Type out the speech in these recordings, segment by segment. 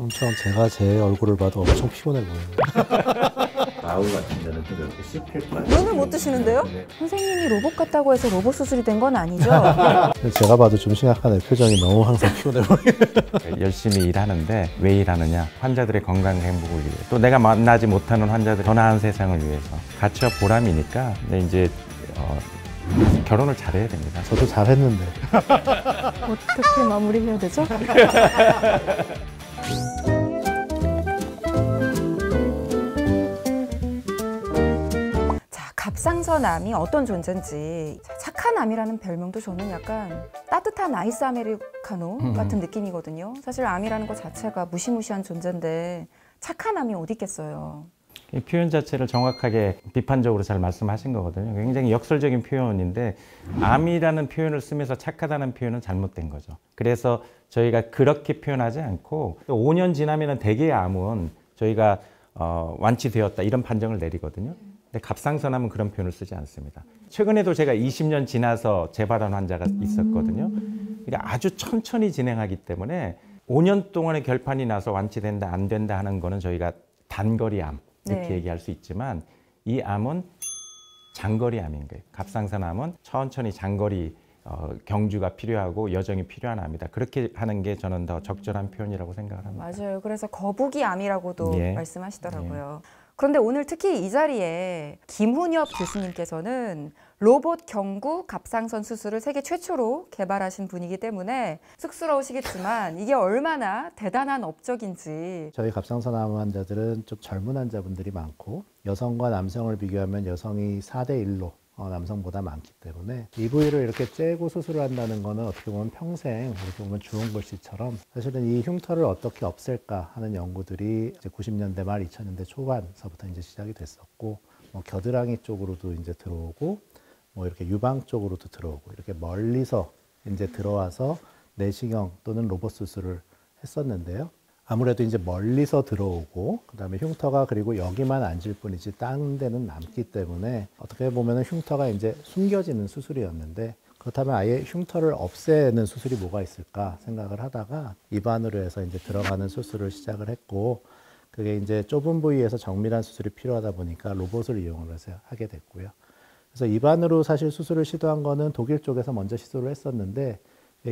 엄청 제가 제 얼굴을 봐도 엄청 피곤해 보여요. 마우 같은 데는 좀 이렇게 씹힐 거예요. 눈을 못 뜨시는데요? 네. 선생님이 로봇 같다고 해서 로봇 수술이 된 건 아니죠? 제가 봐도 좀 심각하네. 표정이 너무 항상 피곤해 보여요. 열심히 일하는데 왜 일하느냐? 환자들의 건강 행복을 위해 또 내가 만나지 못하는 환자들 더 나은 세상을 위해서 가치와 보람이니까 근데 이제 어, 결혼을 잘해야 됩니다. 저도 잘했는데. 어떻게 마무리해야 되죠? 갑상선암이 어떤 존재인지 자, 착한 암이라는 별명도 저는 약간 따뜻한 아이스 아메리카노 같은 느낌이거든요. 사실 암이라는 것 자체가 무시무시한 존재인데 착한 암이 어디 있겠어요. 이 표현 자체를 정확하게 비판적으로 잘 말씀하신 거거든요. 굉장히 역설적인 표현인데 암이라는 표현을 쓰면서 착하다는 표현은 잘못된 거죠. 그래서 저희가 그렇게 표현하지 않고 5년 지나면 대개의 암은 저희가 어, 완치되었다 이런 판정을 내리거든요. 근데 갑상선암은 그런 표현을 쓰지 않습니다. 최근에도 제가 20년 지나서 재발한 환자가 있었거든요. 그러니까 아주 천천히 진행하기 때문에 5년 동안의 결판이 나서 완치된다 안 된다 하는 거는 저희가 단거리 암 이렇게 네. 얘기할 수 있지만 이 암은 장거리 암인 거예요. 갑상선암은 천천히 장거리 어, 경주가 필요하고 여정이 필요한 암이다. 그렇게 하는 게 저는 더 적절한 표현이라고 생각을 합니다. 맞아요. 그래서 거북이 암이라고도 예. 말씀하시더라고요. 그런데 오늘 특히 이 자리에 김훈엽 교수님께서는 로봇 경구 갑상선 수술을 세계 최초로 개발하신 분이기 때문에 쑥스러우시겠지만 이게 얼마나 대단한 업적인지. 저희 갑상선암 환자들은 좀 젊은 환자분들이 많고 여성과 남성을 비교하면 여성이 4대 1로 어, 남성보다 많기 때문에 이 부위를 이렇게 째고 수술을 한다는 거는 어떻게 보면 평생 이렇게 보면 주홍 글씨처럼 사실은 이 흉터를 어떻게 없앨까 하는 연구들이 이제 90년대 말 2000년대 초반서부터 이제 시작이 됐었고 뭐 겨드랑이 쪽으로도 이제 들어오고 뭐 이렇게 유방 쪽으로도 들어오고 이렇게 멀리서 이제 들어와서 내시경 또는 로봇 수술을 했었는데요. 아무래도 이제 멀리서 들어오고 그다음에 흉터가 그리고 여기만 앉을 뿐이지 다른 데는 남기 때문에 어떻게 보면은 흉터가 이제 숨겨지는 수술이었는데 그렇다면 아예 흉터를 없애는 수술이 뭐가 있을까 생각을 하다가 입안으로 해서 이제 들어가는 수술을 시작을 했고 그게 이제 좁은 부위에서 정밀한 수술이 필요하다 보니까 로봇을 이용을 해서 하게 됐고요. 그래서 입안으로 사실 수술을 시도한 거는 독일 쪽에서 먼저 시도를 했었는데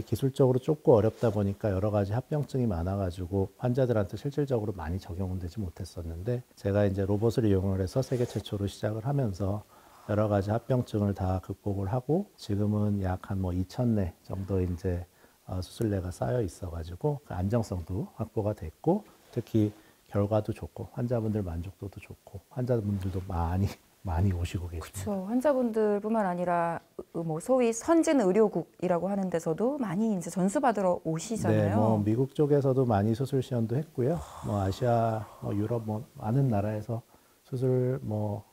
기술적으로 좁고 어렵다 보니까 여러 가지 합병증이 많아가지고 환자들한테 실질적으로 많이 적용은 되지 못했었는데 제가 이제 로봇을 이용을 해서 세계 최초로 시작을 하면서 여러 가지 합병증을 다 극복을 하고 지금은 약 한 뭐 2천 내 정도 이제 어, 수술례가 쌓여 있어가지고 그 안정성도 확보가 됐고 특히 결과도 좋고 환자분들 만족도도 좋고 환자분들도 많이 많이 오시고 계십니다. 그렇죠. 환자분들뿐만 아니라 으- 뭐 소위 선진 의료국이라고 하는 데서도 많이 이제 전수 받으러 오시잖아요. 네, 뭐 미국 쪽에서도 많이 수술 시연도 했고요. 뭐 아시아, 뭐 유럽, 뭐 많은 나라에서 수술 뭐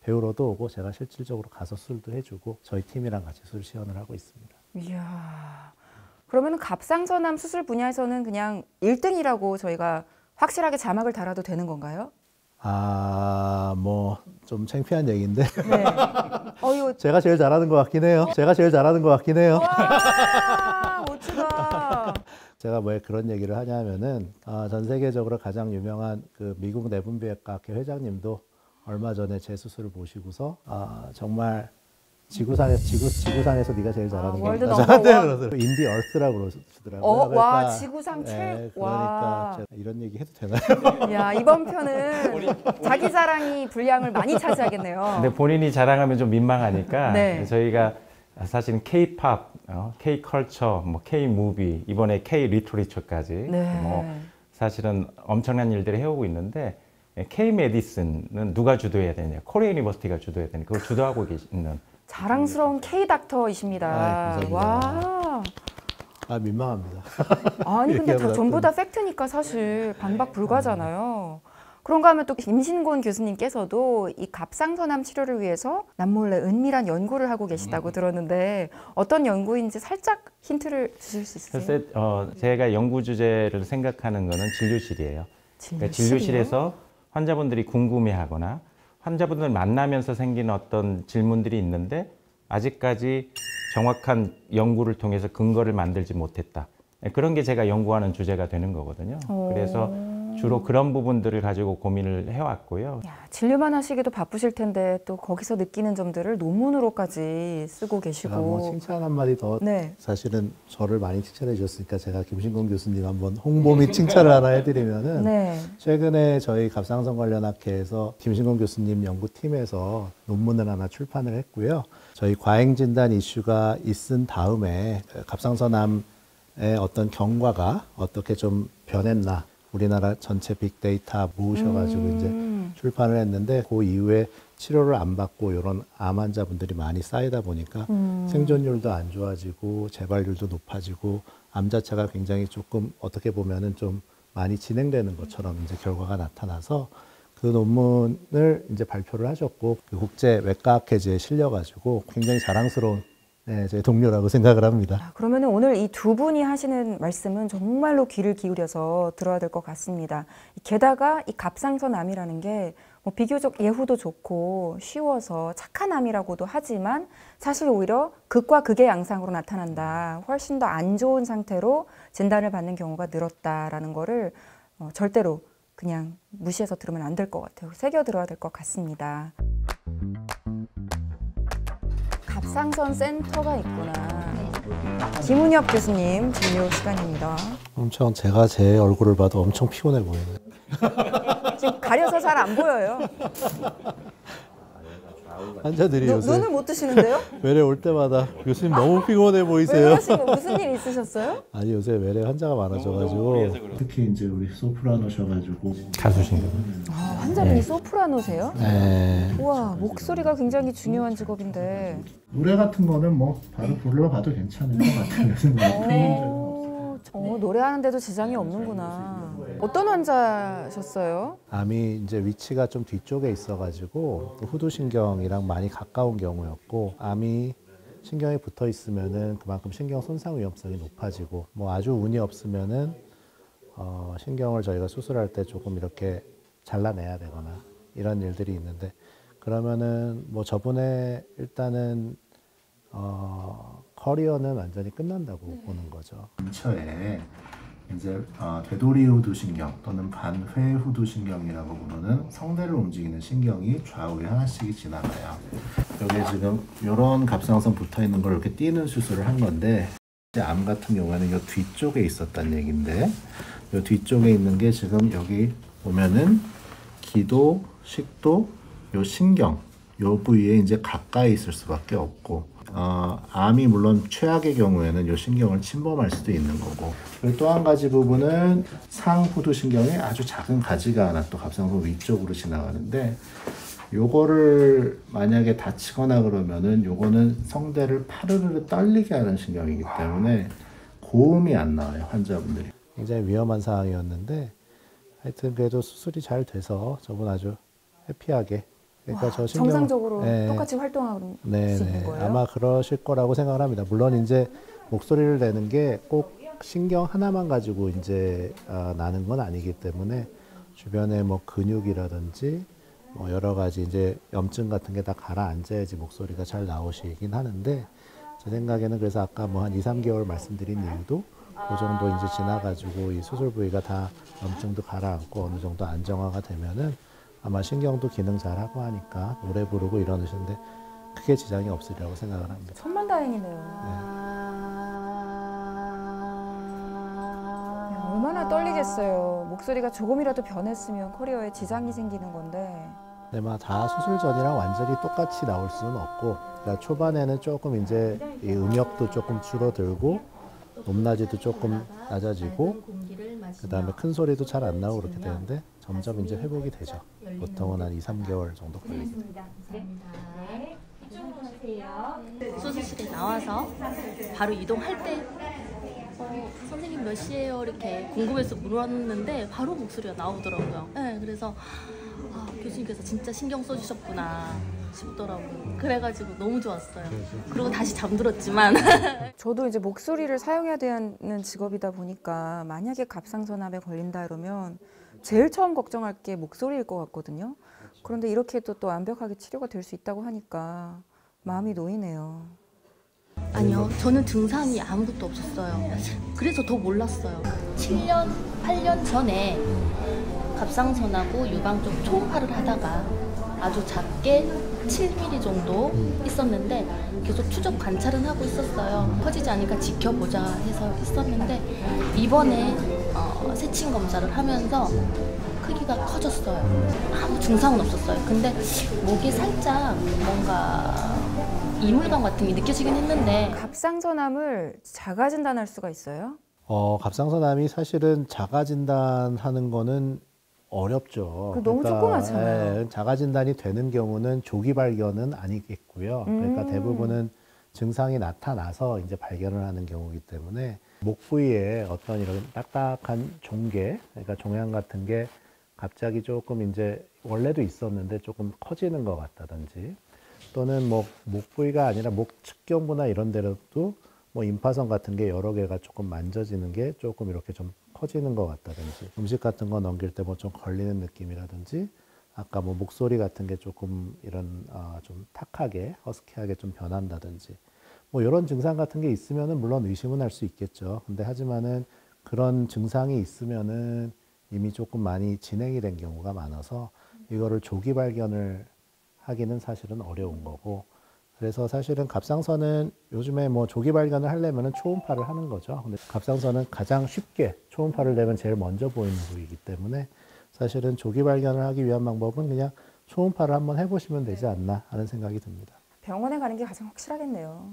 배우러도 오고 제가 실질적으로 가서 수술도 해주고 저희 팀이랑 같이 수술 시연을 하고 있습니다. 이야. 그러면 갑상선암 수술 분야에서는 그냥 1등이라고 저희가 확실하게 자막을 달아도 되는 건가요? 아, 뭐 좀 창피한 얘기인데 네. 어 이거 제가 제일 잘하는 것 같긴 해요. 제가 제일 잘하는 것 같긴 해요. 와 멋지다. 제가 왜 그런 얘기를 하냐면은 아, 전 세계적으로 가장 유명한 그 미국 내분비외과 학회 회장님도 얼마 전에 제 수술을 보시고서 아, 정말 지구상에 지구 지구상에서 네가 제일 잘하는 아, 거 world 같다. number 저한테 one. 그러더라고요. in the earth라고 그러시더라고요. 어, 와, 그러니까, 지구상 최- 예, 그러니까 와. 이런 얘기 해도 되나요? 야 이번 편은 자기 자랑이 분량을 많이 차지하겠네요. 근데 본인이 자랑하면 좀 민망하니까 네. 저희가 사실은 K-팝, 어, K-컬처, 뭐 K-movie, 이번에 K-literature까지 네. 뭐 사실은 엄청난 일들을 해오고 있는데 K-medicine은 누가 주도해야 되냐? Korea University가 주도해야 되냐? 그걸 주도하고 계시는 자랑스러운 K 닥터이십니다. 와. 아 민망합니다. 아니 근데 다 전부 다 팩트니까 사실 반박 불가잖아요. 그런가 하면 또 김신곤 교수님께서도 이 갑상선암 치료를 위해서 남몰래 은밀한 연구를 하고 계시다고 들었는데 어떤 연구인지 살짝 힌트를 주실 수 있으세요? 글쎄, 어, 제가 연구 주제를 생각하는 거는 진료실이에요. 그러니까 진료실에서 환자분들이 궁금해하거나 환자분들 만나면서 생기는 어떤 질문들이 있는데 아직까지 정확한 연구를 통해서 근거를 만들지 못했다. 예, 그런 게 제가 연구하는 주제가 되는 거거든요. 오. 그래서 주로 그런 부분들을 가지고 고민을 해왔고요. 야, 진료만 하시기도 바쁘실 텐데 또 거기서 느끼는 점들을 논문으로까지 쓰고 제가 뭐 계시고. 칭찬 한마디 더 네. 사실은 저를 많이 칭찬해 주셨으니까 제가 김신공 교수님 한번 홍보 및 칭찬을 하나 해드리면은 네. 최근에 저희 갑상선 관련 학회에서 김신공 교수님 연구팀에서 논문을 하나 출판을 했고요. 저희 과잉 진단 이슈가 있은 다음에 갑상선암의 어떤 경과가 어떻게 좀 변했나 우리나라 전체 빅데이터 모으셔가지고 이제 음. 출판을 했는데 그 이후에 치료를 안 받고 이런 암 환자분들이 많이 쌓이다 보니까 음. 생존율도 안 좋아지고 재발률도 높아지고 암 자체가 굉장히 조금 어떻게 보면은 좀 많이 진행되는 것처럼 이제 결과가 나타나서 그 논문을 이제 발표를 하셨고 그 국제 외과학회지에 실려가지고 굉장히 자랑스러운 네, 제 동료라고 생각을 합니다. 아, 그러면 오늘 이 두 분이 하시는 말씀은 정말로 귀를 기울여서 들어야 될 것 같습니다. 게다가 이 갑상선암이라는 게 뭐 비교적 예후도 좋고 쉬워서 착한 암이라고도 하지만 사실 오히려 극과 극의 양상으로 나타난다. 훨씬 더 안 좋은 상태로 진단을 받는 경우가 늘었다라는 거를 어, 절대로 그냥 무시해서 들으면 안 될 것 같아요. 새겨 들어야 될 것 같습니다. 갑상선 센터가 있구나. 김은혁 교수님 진료 시간입니다. 엄청 제가 제 얼굴을 봐도 엄청 피곤해 보이네요. 지금 가려서 잘 안 보여요. 환자들이 눈- 요새 눈을 못 뜨시는데요? 외래 올 때마다 교수님 너무 피곤해 왜 보이세요. 그러시고 무슨 일 있으셨어요? 아니 요새 외래 환자가 많아져가지고 특히 이제 우리 소프라노셔가지고 가수신가요? 아, 환자분이 소프라노세요? 네. 우와 목소리가 굉장히 중요한 직업인데. 노래 같은 거는 뭐 바로 불러봐도 괜찮을 것 같아요. 어, 어, 노래하는데도 지장이 없는구나. 어떤 환자셨어요? 암이 이제 위치가 좀 뒤쪽에 있어가지고 후두신경이랑 많이 가까운 경우였고 암이 신경에 붙어 있으면은 그만큼 신경 손상 위험성이 높아지고 뭐 아주 운이 없으면은 어, 신경을 저희가 수술할 때 조금 이렇게 잘라내야 되거나 이런 일들이 있는데 그러면은 뭐 저번에 일단은 어, 커리어는 완전히 끝난다고 보는 거죠. 근처에 이제 어, 되돌이 후두신경 또는 반회 후두신경이라고 부르는 성대를 움직이는 신경이 좌우에 하나씩이 지나가요. 여기 지금 이런 갑상선 붙어 있는 걸 이렇게 띄는 수술을 한 건데 암 같은 경우에는 이 뒤쪽에 있었단 얘기인데 이 뒤쪽에 있는 게 지금 여기 보면은 기도, 식도, 요 신경 요 부위에 이제 가까이 있을 수밖에 없고 어, 암이 물론 최악의 경우에는 요 신경을 침범할 수도 있는 거고 그리고 또 한 가지 부분은 상후두 신경에 아주 작은 가지가 하나 또 갑상선 위쪽으로 지나가는데 요거를 만약에 다치거나 그러면은 요거는 성대를 파르르 떨리게 하는 신경이기 때문에 고음이 안 나와요 환자분들이. 굉장히 위험한 상황이었는데 하여튼 그래도 수술이 잘 돼서 저분 아주 해피하게 그러니까 와, 저 신경 정상적으로 네. 똑같이 활동하고 네네 있는 거예요? 아마 그러실 거라고 생각을 합니다. 물론 이제 목소리를 내는 게 꼭 신경 하나만 가지고 이제 아, 나는 건 아니기 때문에 주변에 뭐 근육이라든지 뭐 여러 가지 이제 염증 같은 게 다 가라앉아야지 목소리가 잘 나오시긴 하는데 제 생각에는 그래서 아까 뭐 한 2, 3개월 말씀드린 이유도 그 정도 이제 지나가지고 이 수술 부위가 다 염증도 가라앉고 어느 정도 안정화가 되면은 아마 신경도 기능 잘하고 하니까 노래 부르고 이러시는데 크게 지장이 없으리라고 생각을 합니다. 천만다행이네요. 야, 얼마나 떨리겠어요. 목소리가 조금이라도 변했으면 커리어에 지장이 생기는 건데. 근데 막다 수술 전이랑 완전히 똑같이 나올 수는 없고, 그러니까 초반에는 조금 이제 이 음역도 조금 줄어들고, 높낮이도 조금 낮아지고, 그 다음에 큰 소리도 잘 안 나오고 그렇게 되는데, 점점 이제 회복이 되죠. 보통은 한 2, 3개월 정도 걸리죠. 수술실에 나와서 바로 이동할 때 어, 선생님 몇 시에요? 이렇게 궁금해서 물었는데 바로 목소리가 나오더라고요. 네, 그래서 아, 교수님께서 진짜 신경 써주셨구나 싶더라고요. 그래가지고 너무 좋았어요. 그리고 다시 잠들었지만 저도 이제 목소리를 사용해야 되는 직업이다 보니까 만약에 갑상선암에 걸린다 이러면 제일 처음 걱정할 게 목소리일 것 같거든요. 그런데 이렇게 해도 또 완벽하게 치료가 될 수 있다고 하니까 마음이 놓이네요. 아니요, 저는 증상이 아무것도 없었어요. 그래서 더 몰랐어요. 7년, 8년 전에 갑상선하고 유방 쪽 초음파를 하다가 아주 작게 7mm 정도 있었는데 계속 추적 관찰은 하고 있었어요. 커지지 않으니까 지켜보자 해서 있었는데 이번에 어, 세친 검사를 하면서 크기가 커졌어요. 아무 증상은 없었어요. 근데 목이 살짝 뭔가 이물감 같은 게 느껴지긴 했는데 갑상선암을 자가 진단할 수가 있어요? 어, 갑상선암이 사실은 자가 진단하는 거는 어렵죠. 그 너무 조그맣잖아요. 예, 자가 진단이 되는 경우는 조기 발견은 아니겠고요. 그러니까 음. 대부분은 증상이 나타나서 이제 발견을 하는 경우이기 때문에 목 부위에 어떤 이런 딱딱한 종개, 그러니까 종양 같은 게 갑자기 조금 이제 원래도 있었는데 조금 커지는 것 같다든지 또는 뭐 목 부위가 아니라 목 측경부나 이런 데로도 뭐 임파선 같은 게 여러 개가 조금 만져지는 게 조금 이렇게 좀 커지는 것 같다든지 음식 같은 거 넘길 때 뭐 좀 걸리는 느낌이라든지 아까 뭐 목소리 같은 게 조금 이런 어, 좀 탁하게 허스키하게 좀 변한다든지 뭐 이런 증상 같은 게 있으면은 물론 의심은 할 수 있겠죠. 근데 하지만은 그런 증상이 있으면은 이미 조금 많이 진행이 된 경우가 많아서 이거를 조기 발견을 하기는 사실은 어려운 거고 그래서 사실은 갑상선은 요즘에 뭐 조기 발견을 하려면은 초음파를 하는 거죠. 근데 갑상선은 가장 쉽게 초음파를 내면 제일 먼저 보이는 부위이기 때문에 사실은 조기 발견을 하기 위한 방법은 그냥 초음파를 한번 해보시면 되지 않나 하는 생각이 듭니다. 병원에 가는 게 가장 확실하겠네요.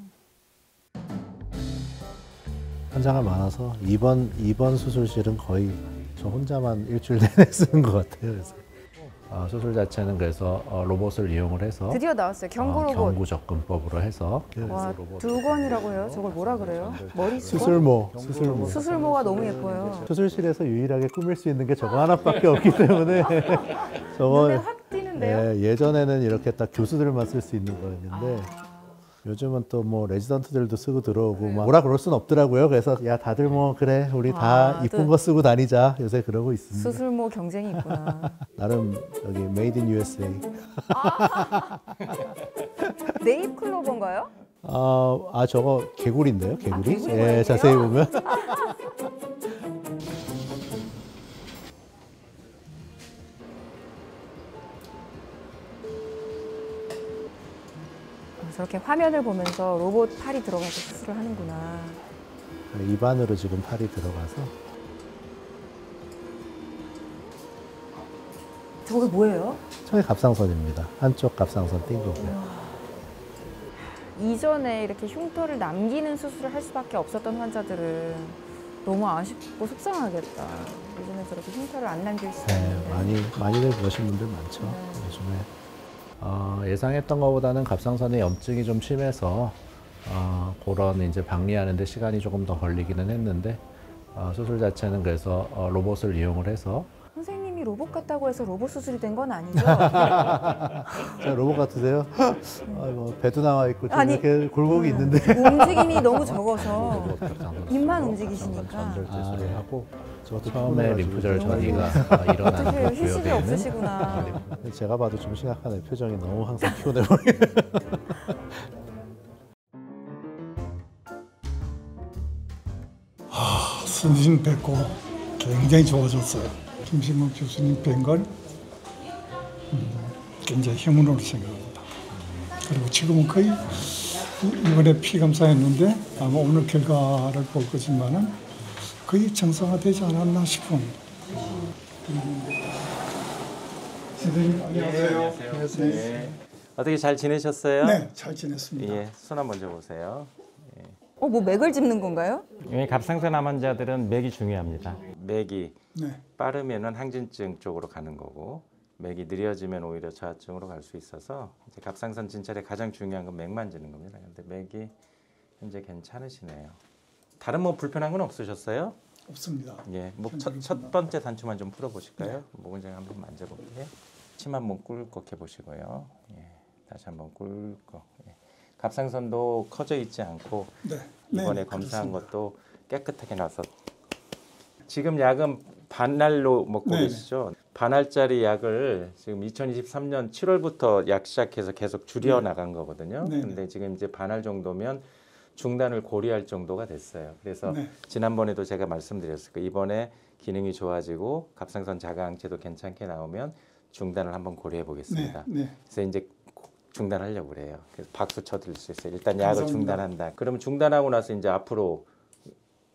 환자가 많아서 이번 이번 수술실은 거의 저 혼자만 일주일 내내 쓰는 것 같아요. 그래서 아, 수술 자체는 그래서 어, 로봇을 이용을 해서 드디어 나왔어요. 경구 어, 로봇. 경구 접근법으로 해서 와, 로봇. 두 권이라고 해요? 저걸 뭐라 그래요? 머리? 수술모 수술모 수술모가 너무 예뻐요. 수술실에서 유일하게 꾸밀 수 있는 게 저거 하나밖에 없기 때문에 저거 확 띄는데요? 예, 예전에는 이렇게 딱 교수들만 쓸 수 있는 거였는데 요즘은 또 뭐 레지던트들도 쓰고 들어오고 막 뭐라 그럴 순 없더라고요. 그래서 야 다들 뭐 그래 우리 다 아, 이쁜 또- 거 쓰고 다니자 요새 그러고 있습니다. 수술모 경쟁이 있구나. 나름 여기 made in USA. 네잎 클로버인가요? 아, 아 저거 개구리인데요, 개구리? 개구리 예? 자세히 보면. 저렇게 화면을 보면서 로봇 팔이 들어가서 수술을 하는구나. 입안으로 지금 팔이 들어가서 저게 뭐예요? 저게 갑상선입니다. 한쪽 갑상선 띈 거고요. 이전에 이렇게 흉터를 남기는 수술을 할 수밖에 없었던 환자들은 너무 아쉽고 속상하겠다. 요즘에 저렇게 흉터를 안 남길 수 네, 있는데. 많이 많이들 보신 분들 많죠. 네. 요즘에 어, 예상했던 것보다는 갑상선에 염증이 좀 심해서 어, 그런 이제 방리하는데 시간이 조금 더 걸리기는 했는데 어, 수술 자체는 그래서 어, 로봇을 이용을 해서 로봇 같다고 해서 로봇 수술이 된 건 아니죠? 저 로봇 같으세요? 아이고, 배도 나와 있고 좀 아니, 이렇게 굴곡이 있는데 움직임이 너무 적어서 갑상선 입만 움직이시니까. 갑상선 전절제술을 하고 처음에 림프절 좀 전이가 어떻게 일어나는 그 휴식이 있는 없으시구나. 제가 봐도 좀 심각하네 표정이 너무 항상 피곤해 보이네. 선생님 뵙고 굉장히 좋아졌어요. 김신국 교수님 뵌건 음, 굉장히 행운으로 생각합니다. 그리고 지금은 거의 이번에 피 검사했는데 아마 오늘 결과를 볼 거지만은 거의 정상화되지 않았나 싶습니다. 선생님 안녕하세요. 안녕하세요. 어떻게 잘 지내셨어요? 네, 잘 지냈습니다. 예, 손 한번 줘 보세요. 어, 뭐 맥을 짚는 건가요? 왜 갑상선 암 환자들은 맥이 중요합니다. 맥이 네, 빠르면은 항진증 쪽으로 가는 거고 맥이 느려지면 오히려 저하증으로 갈 수 있어서 이제 갑상선 진찰에 가장 중요한 건 맥 만지는 겁니다. 근데 맥이 현재 괜찮으시네요. 다른 뭐 불편한 건 없으셨어요? 없습니다. 예, 목첫 첫 번째 단추만 좀 풀어 보실까요? 목은 제가 한번 만져볼게요. 치마 한번 꿀꺽 해보시고요. 예, 다시 한번 꿀꺽. 예. 갑상선도 커져 있지 않고 네, 이번에 네, 검사한 그렇습니다. 것도 깨끗하게 나서 지금 약은 반알로 먹고 네네. 계시죠? 반알짜리 약을 지금 2023년 7월부터 약 시작해서 계속 줄여 나간 거거든요. 네네. 근데 지금 이제 반알 정도면 중단을 고려할 정도가 됐어요. 그래서 네. 지난번에도 제가 말씀드렸을 거예요. 이번에 기능이 좋아지고 갑상선 자가항체도 괜찮게 나오면 중단을 한번 고려해 네, 보겠습니다. 네. 그래서 이제 중단하려고 그래요. 그래서 박수 쳐드릴 수 있어요. 일단 약을 감사합니다. 중단한다. 그러면 중단하고 나서 이제 앞으로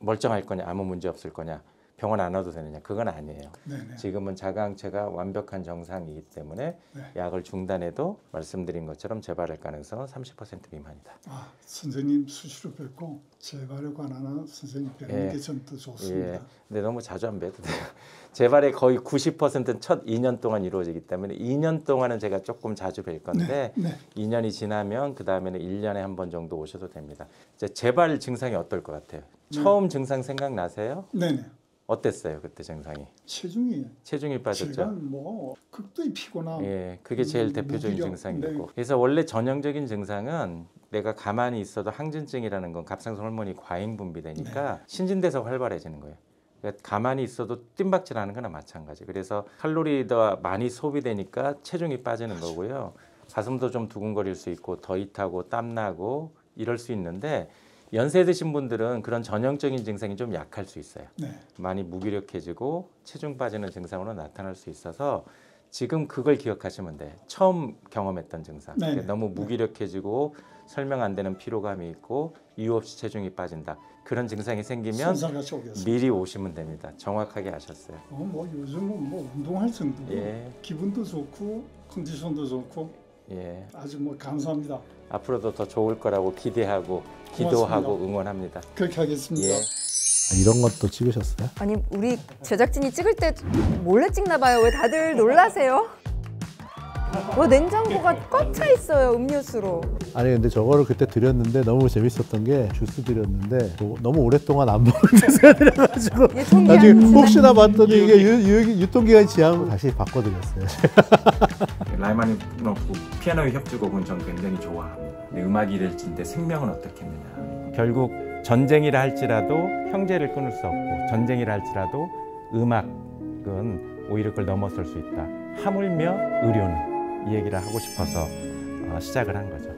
멀쩡할 거냐, 아무 문제 없을 거냐, 병원 안 와도 되느냐, 그건 아니에요. 네, 네. 지금은 자가항체가 완벽한 정상이기 때문에 네. 약을 중단해도 말씀드린 것처럼 재발할 가능성은 30% 미만이다. 아, 선생님 수시로 뵙고 재발에 관한 선생님 뵙는 예. 게전더 좋습니다. 예. 근데 너무 자주 안 뵈도 돼요. 재발의 거의 90%는 첫 2년 동안 이루어지기 때문에 2년 동안은 제가 조금 자주 뵐 건데 네. 2년이 지나면 그 다음에는 1년에 한 번 정도 오셔도 됩니다. 이제 재발 증상이 어떨 것 같아요? 처음 증상 생각나세요? 네, 네. 어땠어요 그때 증상이? 체중이 체중이 빠졌죠? 뭐 극도의 피곤함. 예, 그게 제일 음, 대표적인 무기력, 증상이고. 네. 그래서 원래 전형적인 증상은 내가 가만히 있어도 항진증이라는 건 갑상선 호르몬이 과잉 분비되니까 네. 신진대사가 활발해지는 거예요. 그러니까 가만히 있어도 뜀박질하는 거나 마찬가지. 그래서 칼로리가 많이 소비되니까 체중이 빠지는 거고요. 가슴도 좀 두근거릴 수 있고 더위타고 땀나고 이럴 수 있는데 연세 드신 분들은 그런 전형적인 증상이 좀 약할 수 있어요. 네. 많이 무기력해지고 체중 빠지는 증상으로 나타날 수 있어서 지금 그걸 기억하시면 돼. 처음 경험했던 증상. 네. 그러니까 너무 무기력해지고 설명 안 되는 피로감이 있고 이유 없이 체중이 빠진다. 그런 증상이 생기면. 미리 오시면 됩니다. 정확하게 아셨어요. 어, 뭐 요즘은 뭐 운동할 정도고 예, 기분도 좋고 컨디션도 좋고 예. 아주 뭐 감사합니다. 앞으로도 더 좋을 거라고 기대하고 기도하고 고맙습니다. 응원합니다. 그렇게 하겠습니다. 예. 아, 이런 것도 찍으셨어요? 아니 우리 제작진이 찍을 때 몰래 찍나 봐요. 왜 다들 놀라세요? 와 냉장고가 꽉 차 있어요 음료수로. 아니 근데 저거를 그때 드렸는데 너무 재밌었던 게 주스 드렸는데 뭐 너무 오랫동안 안 먹은 주스가 드려가지고 유통기한 나중에 지나- 혹시나 봤더니 이게 유, 유, 유통기한 지하고 다시 바꿔드렸어요. 라이마니노프 피아노의 협주곡은 전 굉장히 좋아합니다. 근데 음악이 될진데 생명은 어떻겠느냐. 결국 전쟁이라 할지라도 형제를 끊을 수 없고 전쟁이라 할지라도 음악은 오히려 그걸 넘어설 수 있다. 하물며 의료는 이 얘기를 하고 싶어서 어, 시작을 한 거죠.